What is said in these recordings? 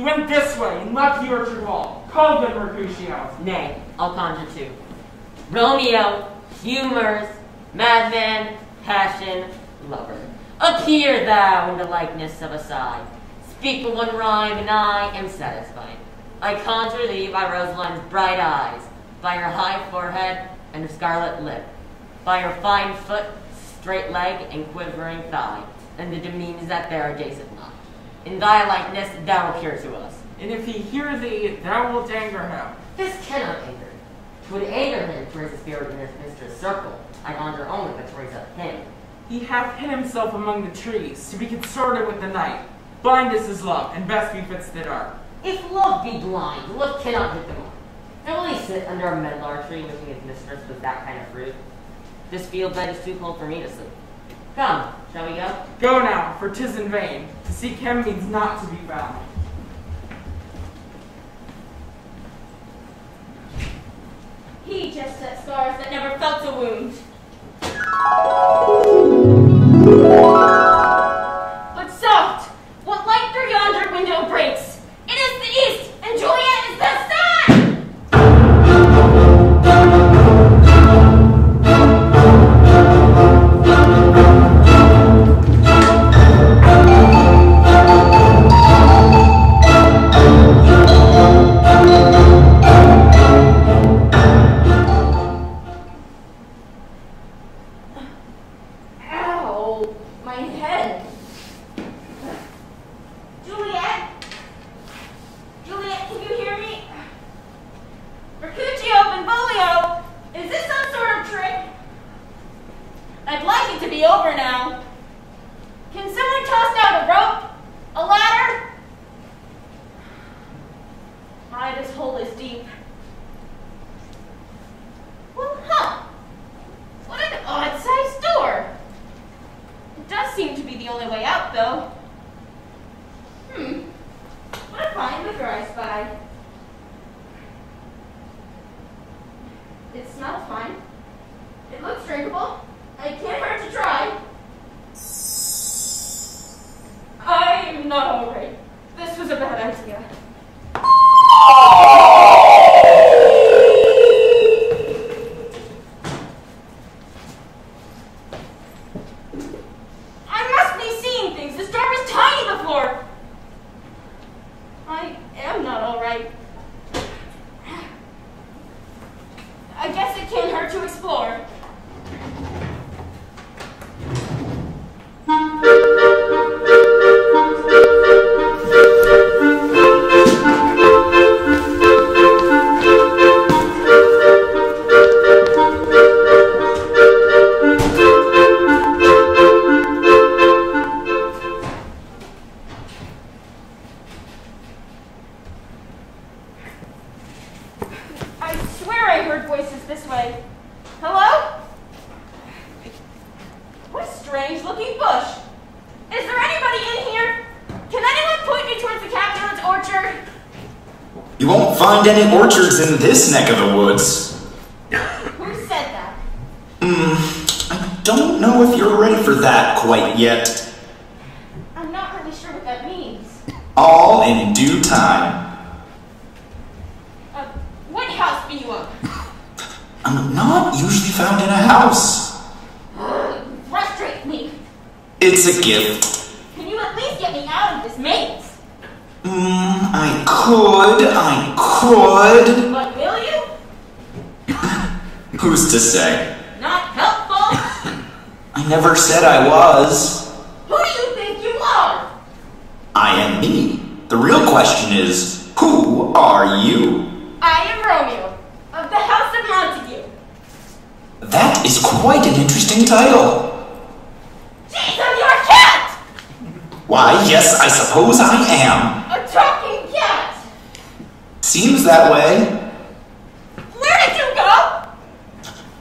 He went this way and left the orchard wall. Call them Mercutio. Nay, I'll conjure two. Romeo, humors, madman, passion, lover. Appear thou in the likeness of a sigh. Speak but one rhyme, and I am satisfied. I conjure thee by Rosaline's bright eyes, by her high forehead and her scarlet lip, by her fine foot, straight leg, and quivering thigh, and the demesnes that there adjacent lie. In thy likeness thou appear to us. And if he hear thee, thou wilt anger him. This cannot anger. Twould anger him to raise a spirit in his mistress' circle. I conjure only but to raise up him. He hath hid himself among the trees, to be consorted with the night. Blind is his love, and best befits the dark. If love be blind, love cannot hit the mark. Now will he sit under a medlar tree wishing his mistress was that kind of fruit? This field bed is too cold for me to sleep. Come, shall we go? Go now, for 'tis in vain. To seek him means not to be found. He just set scars that never felt a wound. This neck of the woods. Who said that? Hmm, I don't know if you're ready for that quite yet. I'm not really sure what that means. All in due time. Uh, what house be you of? I'm not usually found in a house. Frustrate me. It's a gift. Can you at least get me out of this maze? Hmm, I could, I could. But will you? Say? Not helpful. I never said I was. Who do you think you are? I am me. The real question is, who are you? I am Romeo, of the House of Montague. That is quite an interesting title. Jeez, I'm your cat! Why, yes, I suppose I am. A talking cat! Seems that way. Where did you go?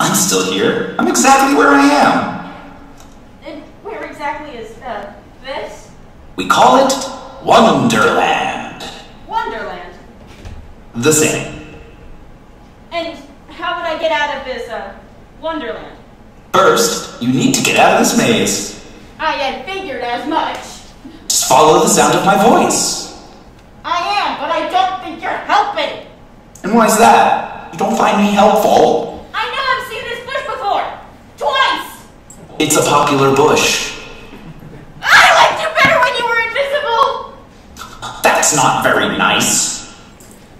I'm still here. I'm exactly where I am. And where exactly is, uh, this? We call it Wonderland. Wonderland. The same. And how would I get out of this, uh, wonderland? First, you need to get out of this maze. I had figured as much. Just follow the sound of my voice. I am, but I don't think you're helping. And why's that? You don't find me helpful? I know I've seen this bush before. Twice. It's a popular bush. I liked you better when you were invisible. That's not very nice.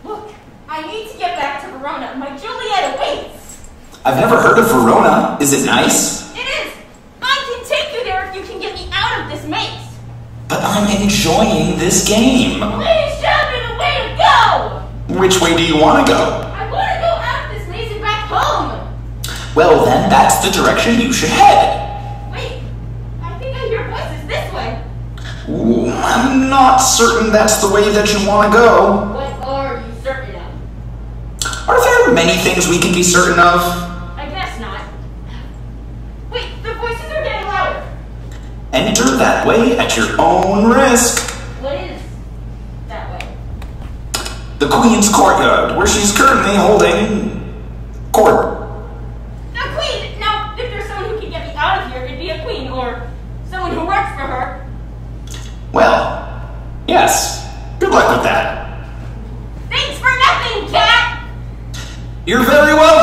Look, I need to get back to Verona. My Juliet awaits. I've never heard of Verona. Is it nice? It is. I can take you there if you can get me out of this maze. But I'm enjoying this game. Please show me the way to go. Which way do you want to go? I want to go out of this maze and back home. Well, then that's the direction you should head. Wait, I think I hear voices this way. Ooh, I'm not certain that's the way that you want to go. What are you certain of? Are there many things we can be certain of? I guess not. Wait, the voices are getting louder. Enter that way at your own risk. What is that way? The Queen's courtyard, where she's currently holding court. A queen! Now, if there's someone who can get me out of here, it'd be a queen, or someone who works for her. Well, yes. Good luck with that. Thanks for nothing, cat! You're very welcome.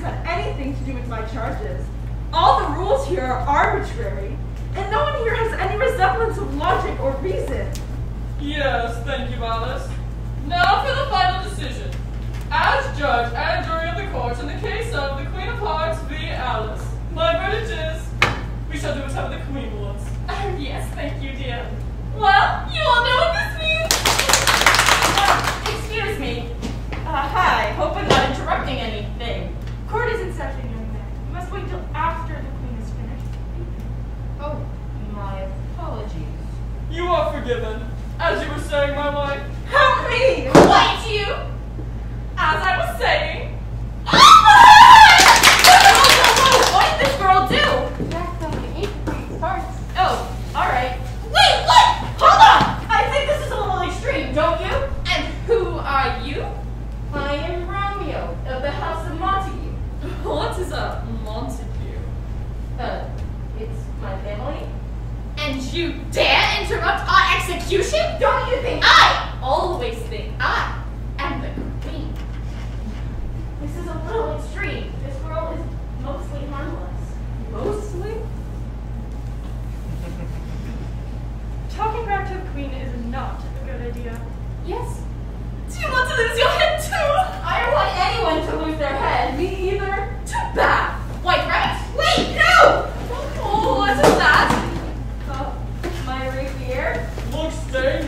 Had anything to do with my charges. All the rules here are arbitrary, and no one here has any resemblance of logic or reason. Yes, thank you, Alice. Now for the final decision. As judge and jury of the court in the case of the Queen of Hearts v. Alice, my verdict is we shall do whatever the Queen wants. Oh, yes, thank you, dear. Well, you all know what this means. Uh, excuse me. Uh, hi. Hope I'm not interrupting anything. Court is in session, young man. You must wait till after the queen is finished. Oh, my apologies. You are forgiven. As you were saying, my wife. Help me! What, you? As I was saying. What did this girl do? That's how we eat the queen's hearts. Oh, alright. Wait, what? Hold on! I think this is a little extreme, don't you? And who are you? I am Romeo of the House of Montague. What is a Montague? Uh, it's my family. And you dare interrupt our execution? Don't you think I always think I am the queen? This is a little extreme. This girl is mostly harmless. Mostly? Talking back to the queen is not a good idea. Yes. Do you want to lose your head too? I don't want anyone to lose their head. Me either. Too bad. White rabbit? Wait, no! Oh, what is that? Uh, my rapier? Looks dangerous.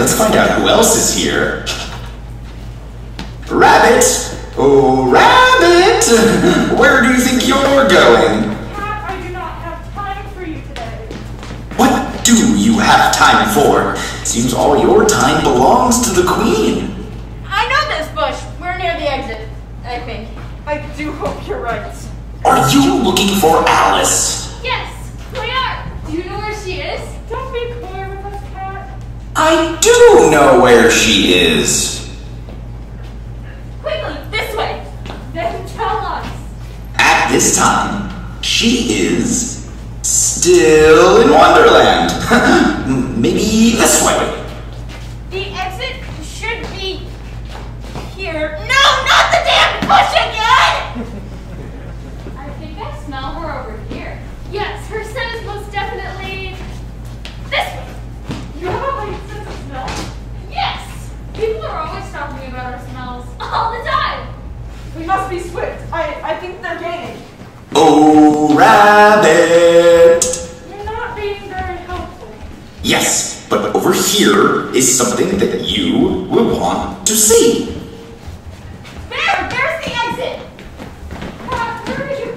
Let's find out who else is here. Rabbit! Oh, Rabbit! Where do you think you're going? Cat, I do not have time for you today. What do you have time for? Seems all your time belongs to the Queen. I know this bush. We're near the exit, I think. I do hope you're right. Are you looking for Alice? Yes, we are. Do you know where she is? Don't be I do know where she is. Quickly, this way! Then tell us. At this time, she is still in Wonderland. Maybe this way. The exit should be here. No, not the damn bush again! I think I smell her over here. Yes, her scent is most definitely this way. You have a heightened sense of smell? Yes. People are always talking about our smells all the time. We must be swift. I, I think they're gaining. Oh, Rabbit. You're not being very helpful. Yes, but over here is something that you will want to see. There, there's the exit! Where did you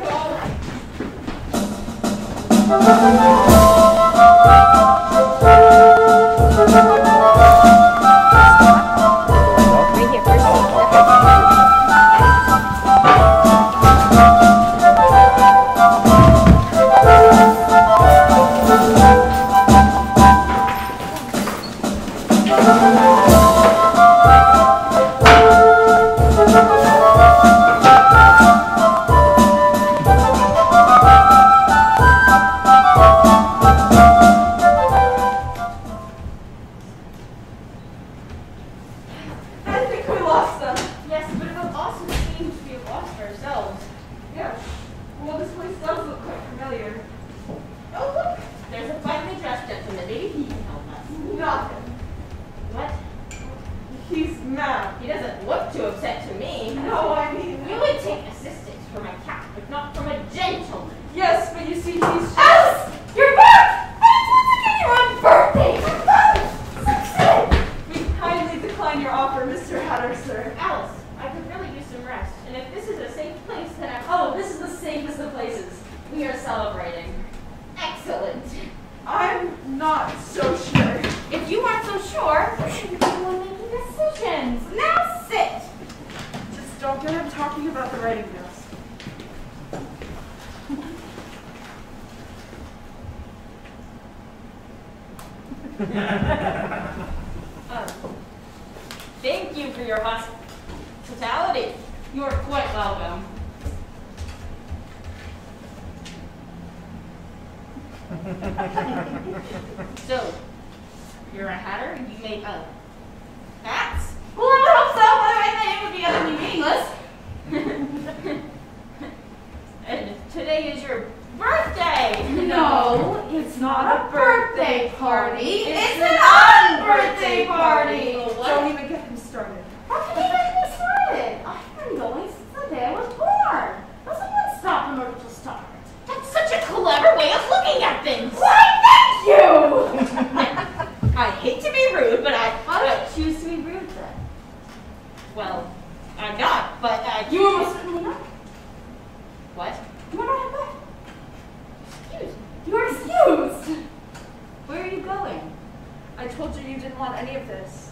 so, you're a hatter? You make uh, hats? Well, I would hope so. Otherwise, my name would be utterly meaningless. and today is your birthday. No, it's not a birthday party. It's an unbirthday party. Don't even get him started. How can you get me started? I've been going since the day I was born. Will someone stop him or it'll start? That's such a clever way of looking at things. Why, thank you! I hate to be rude, but I... You choose to be rude then? Well, I'm not, but uh, You are most certainly not. What? You are not? Excuse. You are excused. Where are you going? I told you you didn't want any of this.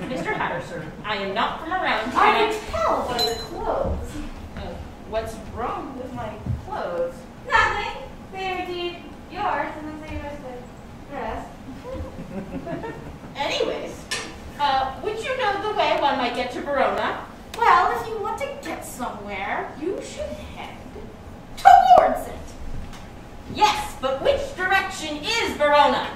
Mr. Hatterson, I am not from around here. I can tell by the clothes. Uh, what's wrong with my clothes? Nothing. They are deep yours, and then say yours with dress. Anyways, uh, one might get to Verona. Well, if you want to get somewhere, you should head towards it. Yes, but which direction is Verona?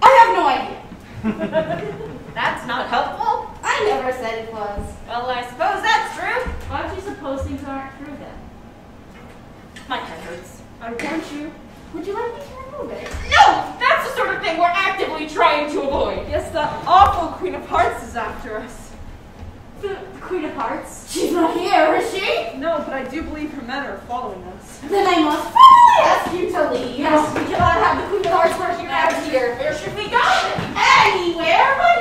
I have no idea. That's not helpful. I never said it was. Well, I suppose that's true. Why do you suppose things aren't true then? My head hurts. I want you. Would you like me to remove it? No! That's the sort of thing we're actively trying to avoid. Yes, the awful Queen of Hearts is after us. The, the Queen of Hearts? She's not here, is she? No, but I do believe her men are following us. Then I must ask you to leave. Yes, we cannot have the Queen of Hearts working out here. Where should we go? Anywhere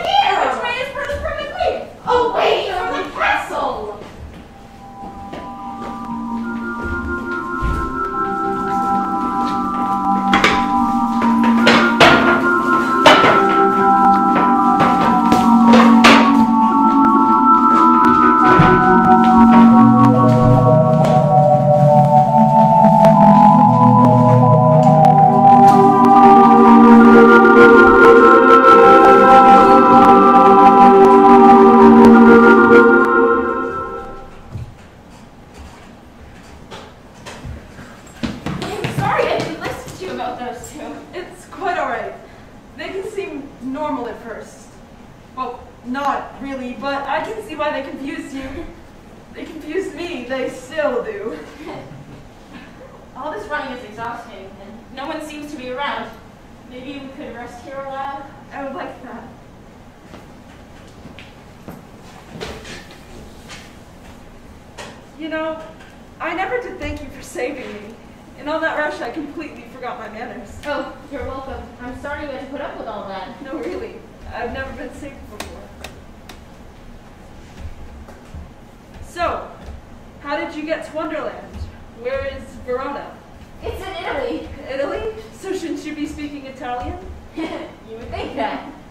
how did you get to Wonderland? Where is Verona? It's in Italy. Italy? So shouldn't you be speaking Italian? you would think that.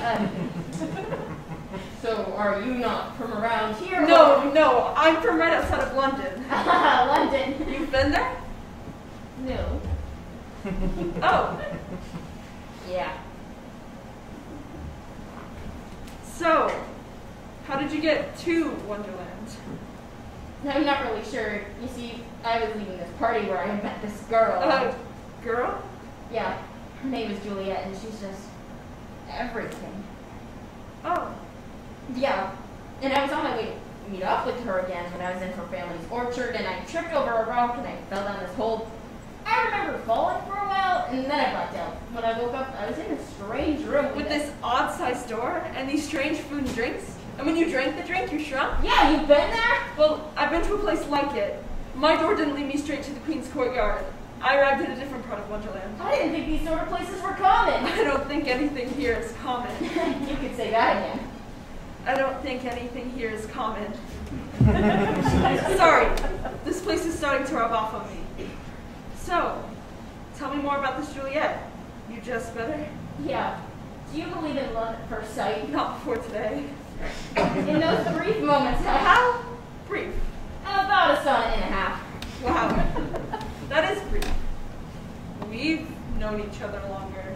Uh, so, are you not from around here? No, no, I'm from right outside of London. London. You've been there? No. Oh, Yeah. so, how did you get to Wonderland? I'm not really sure. You see, I was leaving this party where I met this girl. Uh, girl? yeah. Her name is Juliet, and she's just everything. Oh, Yeah. And I was on my way to meet up with her again when I was in her family's orchard, and I tripped over a rock and I fell down this hole. I remember falling for a while, and then I blacked out. When I woke up, I was in a strange room with this odd-sized door and these strange food and drinks? And when you drank the drink, you shrunk? Yeah, you've been there? Well, I've been to a place like it. My door didn't lead me straight to the Queen's courtyard. I arrived at a different part of Wonderland. I didn't think these sort of places were common. I don't think anything here is common. you could say that again. I don't think anything here is common. Sorry, this place is starting to rub off on me. So, tell me more about this Juliet. You just better? Yeah. Do you believe in love at first sight? Not before today. In those brief moments, how? How? Brief. About a sonnet and a half. Wow. that is brief. We've known each other longer.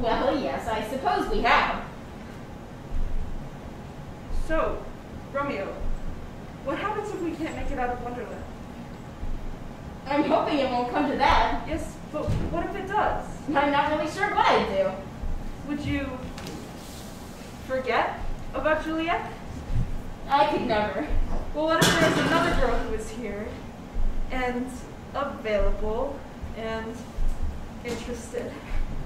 Well, yes, I suppose we have. So, Romeo, what happens if we can't make it out of Wonderland? I'm hoping it won't come to that. Yes, but what if it does? I'm not really sure what I'd do. Would you forget about Juliet? I could never. Well, what if there's another girl who is here and available and interested?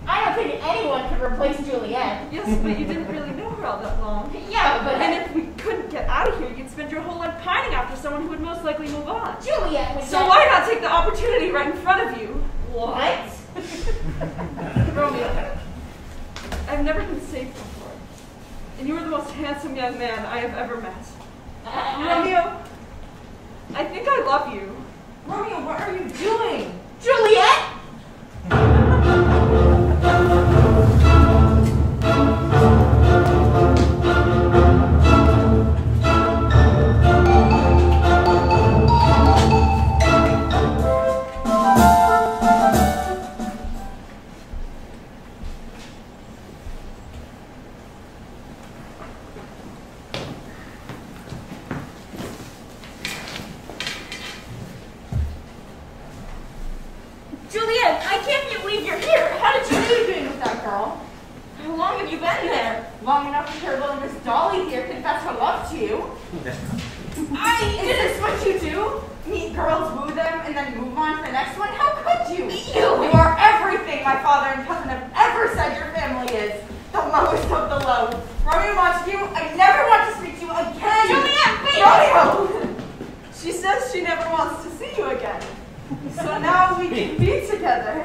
I don't think anyone could replace Juliet. Yes, but you didn't really know her all that long. Yeah, but And if we couldn't get out of here, you'd spend your whole life pining after someone who would most likely move on. Juliet would So why not take the opportunity right in front of you? What? Romeo, I've never been saved before. And you are the most handsome young man I have ever met. I- Romeo, I think I love you. Romeo, what are you doing? Juliet? together.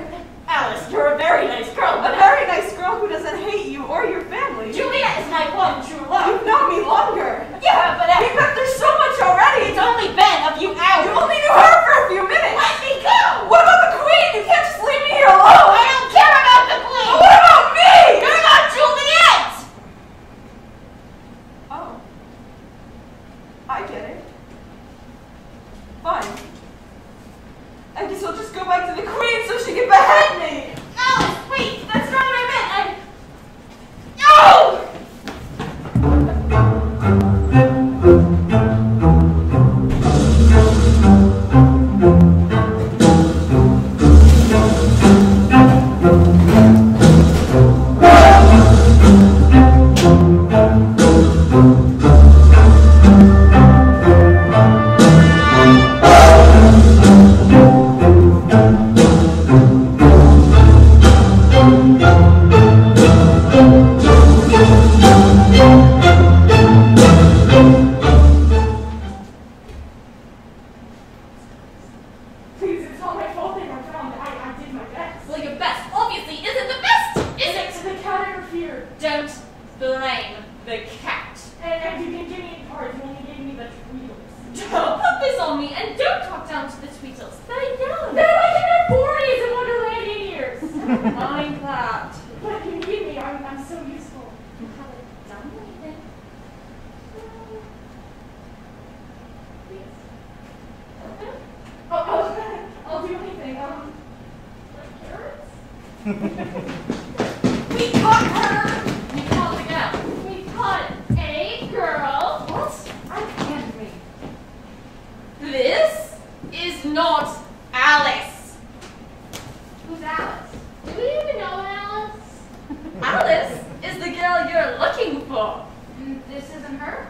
Don't blame the cat. And if you can give me a card, you only gave me the Tweedles. Don't put this on me, and don't talk down to the Tweedles. They're young. They're like in their 40s in Wonderland years. Mind that. But if you need me, I'm, I'm so useful. You haven't done anything. Please. Oh, oh, I'll do anything. Um, like carrots? This is not Alice. Who's Alice? Do we even know Alice? Alice is the girl you're looking for. Mm, this isn't her?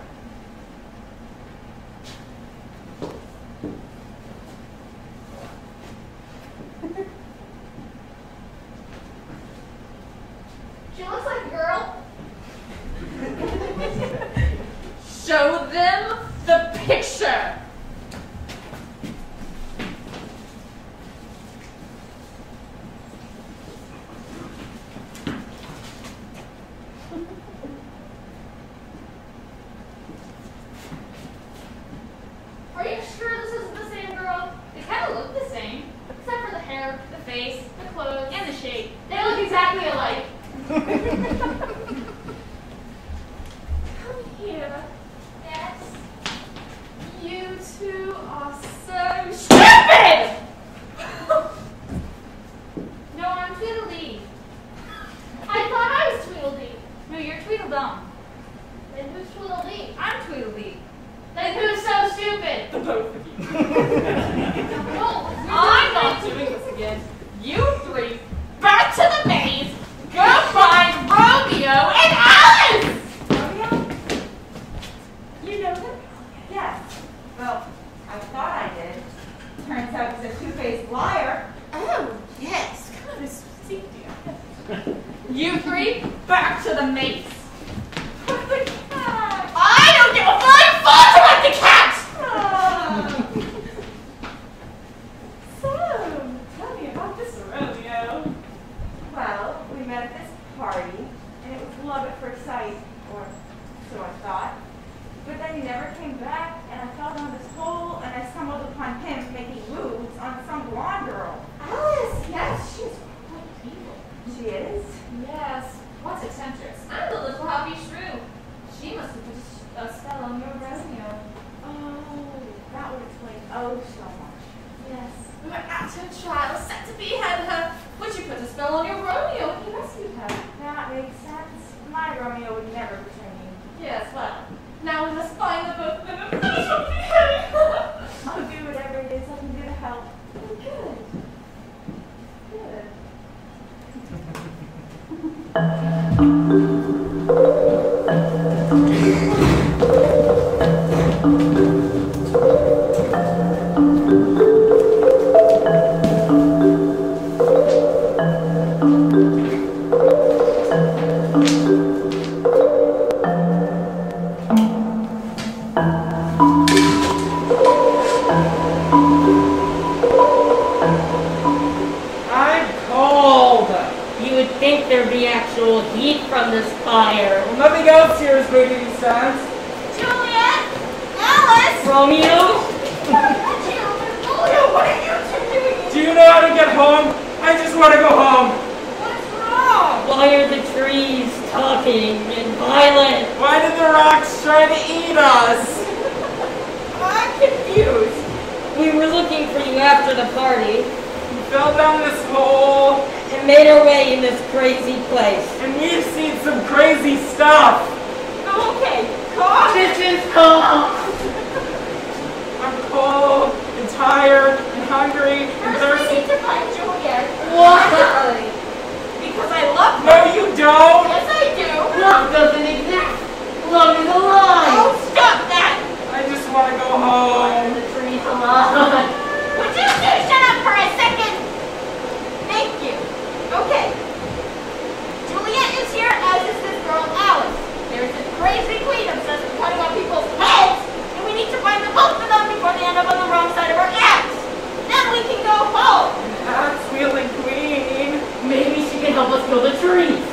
She can help us kill the trees.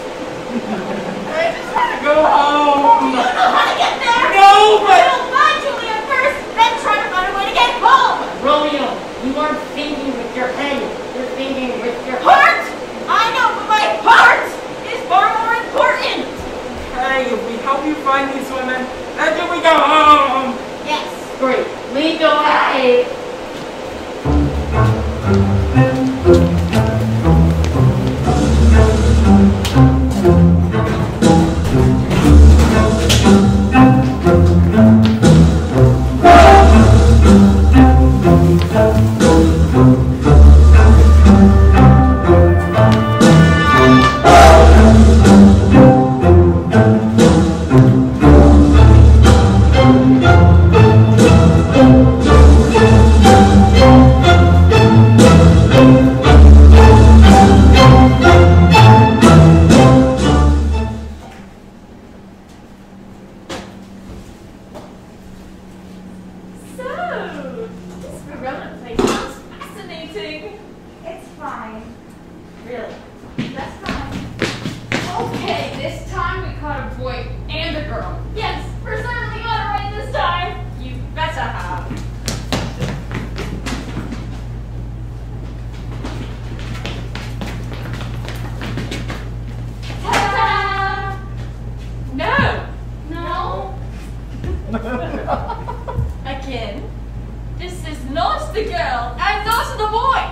I just want to go home. You know how to get there. No, but We'll find Juliet first, then try to find a way to get home. Romeo, you aren't thinking with your head. You're thinking with your Heart? I know, but my heart is far more important. hey, if we help you find these women, then can we go home? Yes. Great. Lead go way. So, the girl and not the boy.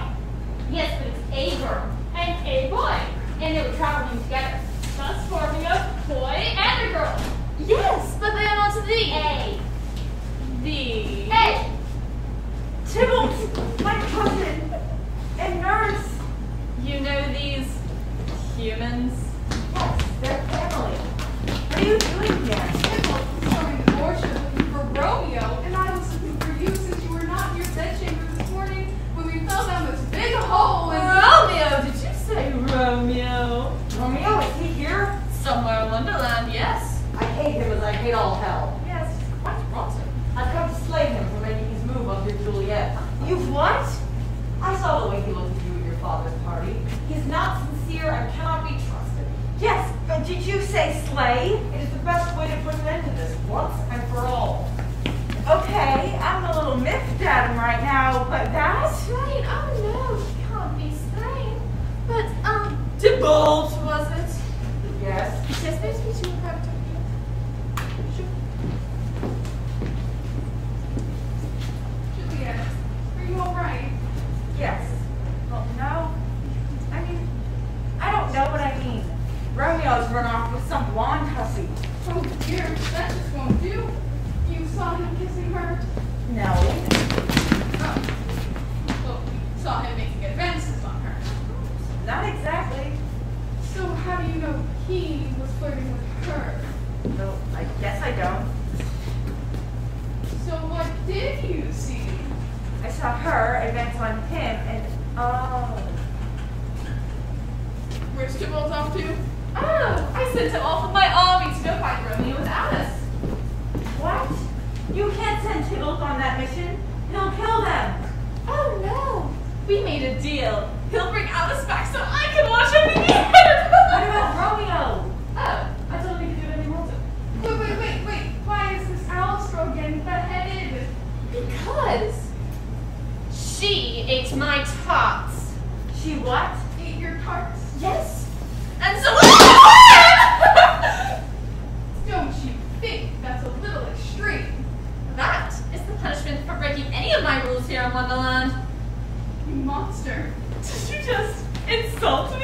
Yes, but it's a girl. And a boy. And they were traveling together. Thus forming a boy and a girl. Yes, but they are not the. A. The. A. Tybalt, my cousin, and nurse. You know these humans? Romeo, did you say Romeo? Romeo, is he here? Somewhere in Wonderland, yes. I hate him as I hate all hell. Yes. Quite rotten. I've come to slay him for making his move on your Juliet. You've what? I saw the way he looked at you at your father's party. He's not sincere and cannot be trusted. Yes, but did you say slay? It is the best way to put an end to this once and for all. Okay, I'm a little miffed at him right now, but that? Slain. Oh no, he can't be slain. But um, Tybalt, was it? Yes. yes, there's me too. Private Sure. Juliet, are you all right? Yes. Well, no. I mean, I don't know what I mean. Romeo's run off with some blonde hussy. Oh dear, that just won't do. You saw him kissing her. No. He was flirting with her? No, I guess I don't. So what did you see? I saw her advance on him and oh. Where's Tybalt off to? Oh, I sent him off with my army to go fight Romeo with Alice. What? You can't send Tybalt on that mission. He'll kill them. Oh no! We made a deal. He'll bring Alice back so I can watch him be about Romeo? Oh, I totally forgot he more. Wait, wait, wait, wait. Why is Miss Alice getting beheaded? Because she ate my tarts. She what? Ate your tarts? Yes. And so. Don't you think that's a little extreme? That is the punishment for breaking any of my rules here on Wonderland. You monster. Did you just insult me?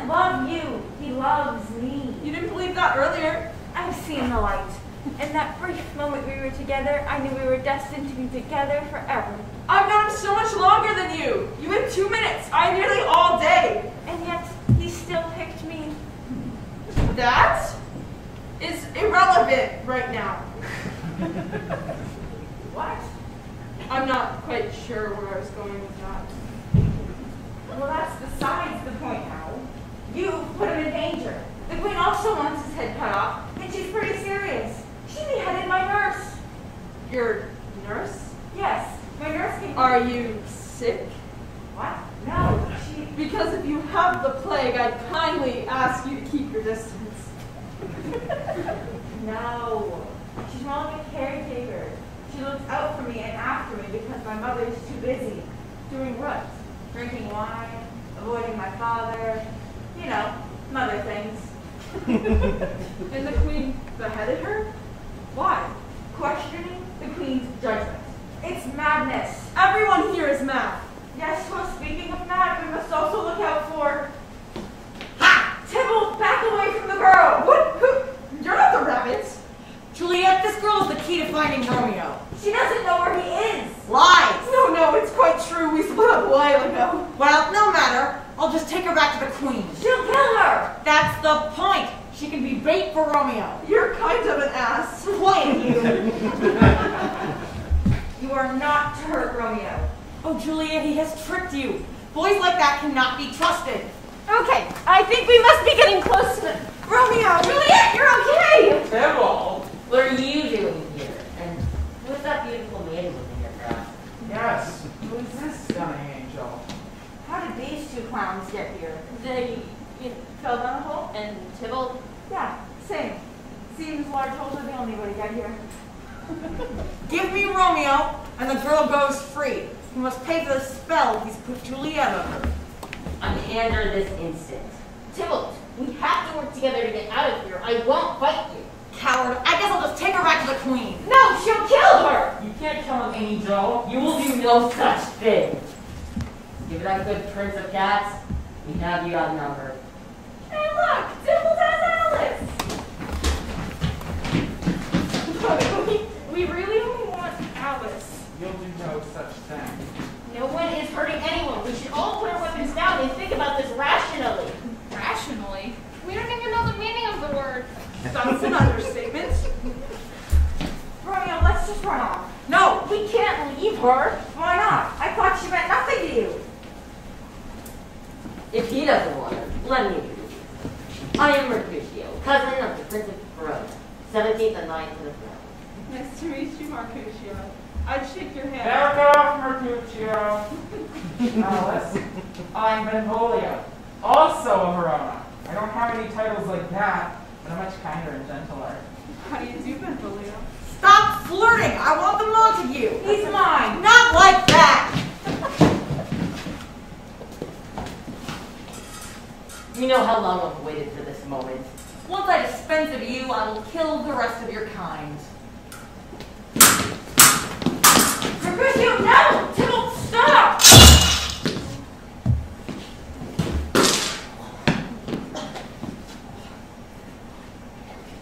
Doesn't love you. He loves me. You didn't believe that earlier. I've seen the light. In that brief moment we were together, I knew we were destined to be together forever. I've known him so much longer than you. You had two minutes. I nearly all day. And yet, he still picked me. That is irrelevant right now. What? I'm not quite sure where I was going with that. Well, that's besides the point now. You put him in danger. The queen also wants his head cut off, and she's pretty serious. She beheaded my nurse. Your nurse? Yes, my nurse came. Are you sick? What? No, she. Because if you have the plague, I'd kindly ask you to keep your distance. No. She's more like a caretaker. She looks out for me and after me because my mother is too busy. Doing what? Drinking wine, avoiding my father, you know, mother things. And the queen beheaded her? Why? Questioning the queen's judgment. It's madness. Everyone here is mad. Yes, well, speaking of mad, we must also look out for. Ha! Tybalt, back away from the girl! What? Who? You're not the rabbit. Juliet, this girl is the key to finding Romeo. She doesn't know where he is! Lies! No, no, it's quite true. We split up a while ago. Well, no matter. I'll just take her back to the queen. She'll kill her! That's the point. She can be bait for Romeo. You're kind of an ass. Quiet you. You are not to hurt Romeo. Oh, Juliet, he has tricked you. Boys like that cannot be trusted. Okay, I think we must be getting close to Romeo! Juliet, you're okay! Tybalt? What are you doing here? And who's that beautiful maiden within your grasp? Yes. Who's this stunning angel? How did these two clowns get here? They you fell down a hole? And Tybalt, Yeah, same. Seems large holes are the only way to get here. Give me Romeo, and the girl goes free. He must pay for the spell he's put Juliet under. Unhand her this instant. Tybalt, we have to work together to get out of here. I won't fight you. Coward. I guess I'll just take her back to the queen. No, she'll kill her! You can't kill an angel. You will do no such thing. Give it up, good prince of cats. We have you outnumbered. Hey, look! Tybalt has Alice! we, we really only want Alice. You'll do no such thing. No one is hurting anyone. We should all put our weapons down and think about this rationally. Rationally? We don't even know the meaning of the word. That's an understatement. Romeo, let's just run off. No. We can't leave her. Why not? I thought she meant nothing to you. If he doesn't want her, let me introduce you. I am Mercutio, cousin of the Prince of Verona, 17th and 9th to the throne. Nice to meet you, Mercutio. I'd shake your hand. Back off, Mercutio. Alice, I'm Benvolio, also a Verona. I don't have any titles like that, but I'm much kinder and gentler. How do you do, Benvolio? Stop flirting. I want the Montague. He's mine. Not like that. You know how long I've waited for this moment. Once I dispense of you, I will kill the rest of your kind. Mercutio, no! Tybalt, stop!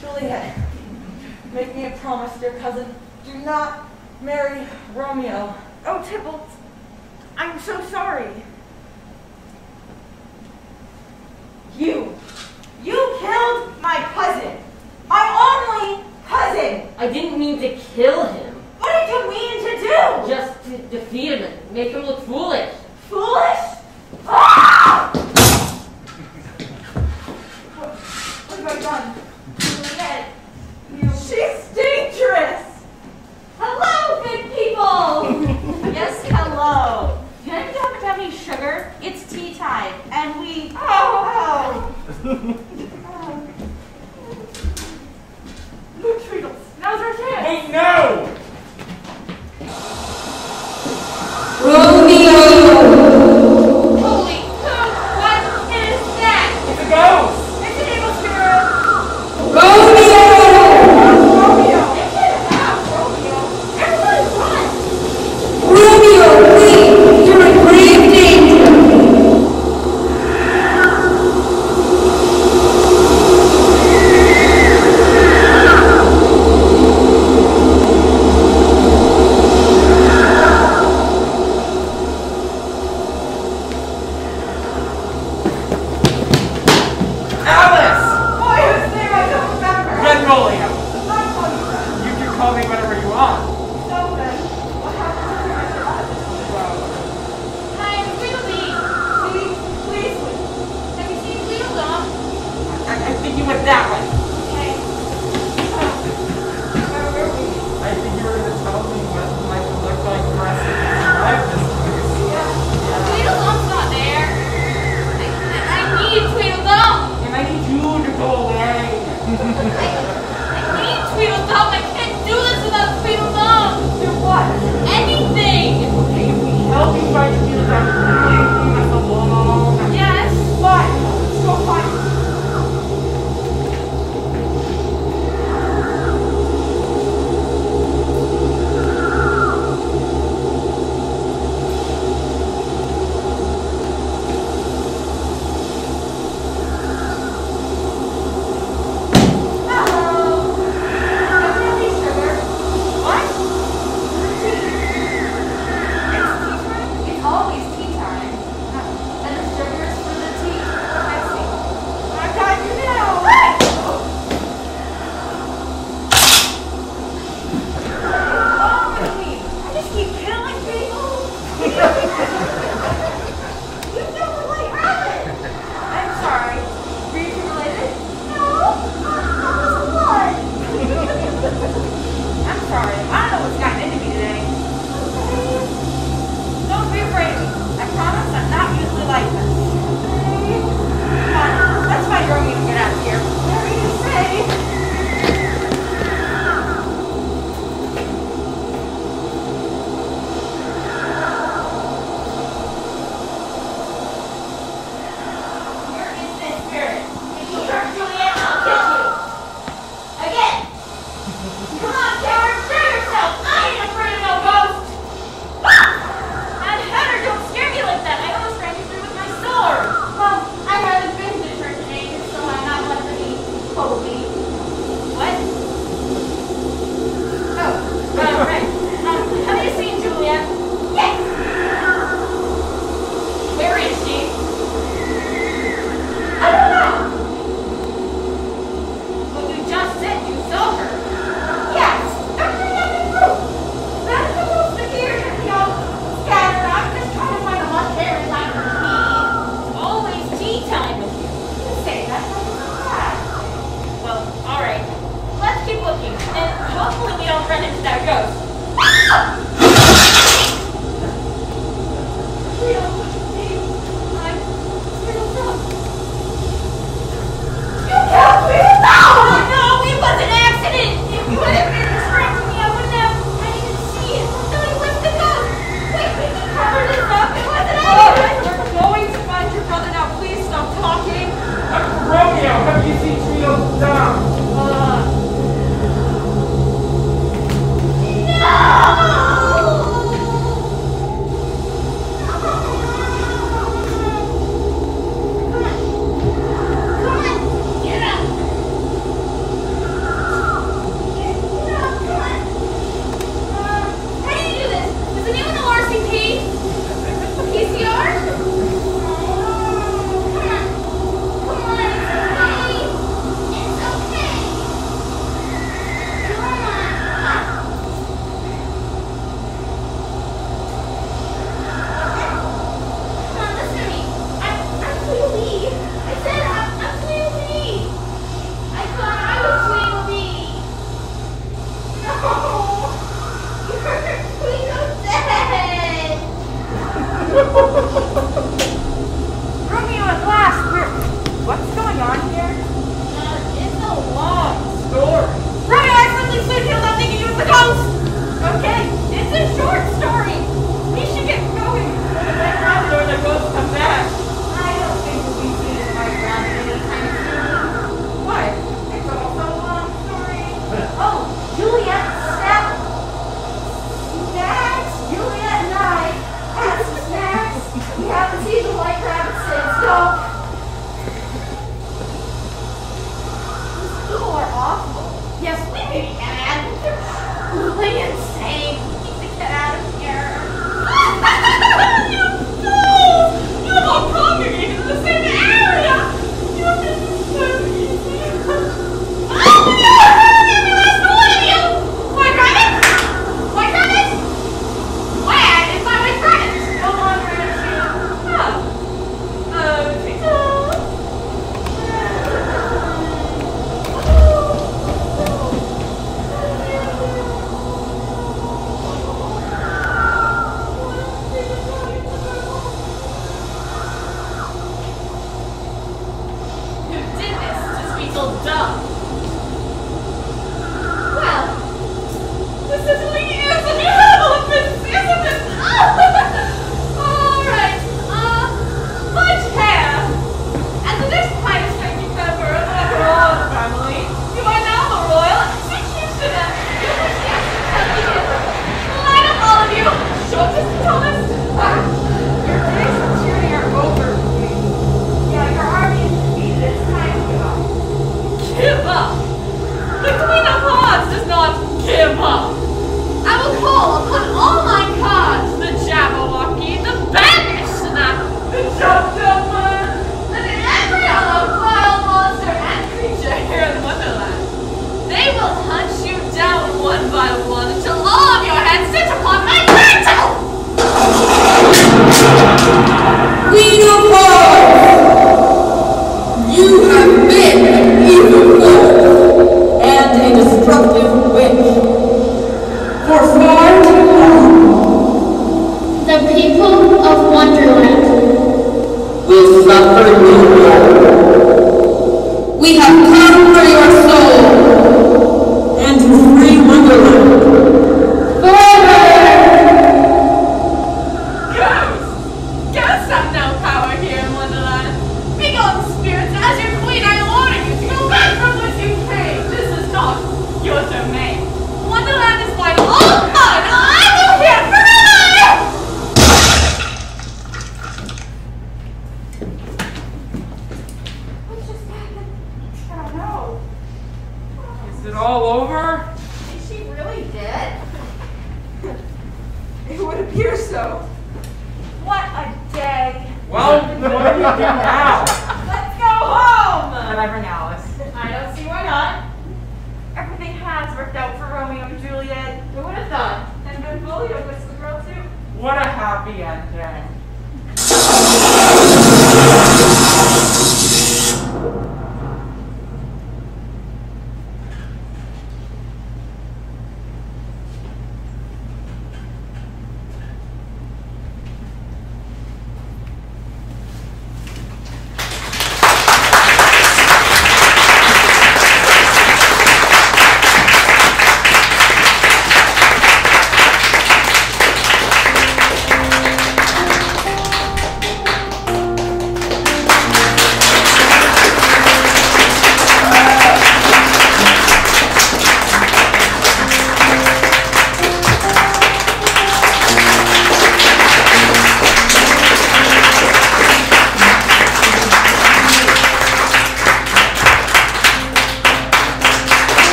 Juliet, make me a promise, dear cousin. Do not marry Romeo. Oh, Tybalt, I'm so sorry. You, you killed my cousin. My only cousin. I didn't mean to kill him, What did you mean to do? just to defeat him and make him look foolish. Foolish? Ah! What, what have I done? She's dangerous! Hello, good people! yes, hello sugar. It's tea time, and we... Oh! oh. Now's our chance! Hey, no! Romeo! Holy what is that? It's a ghost! It's an evil! Ghost!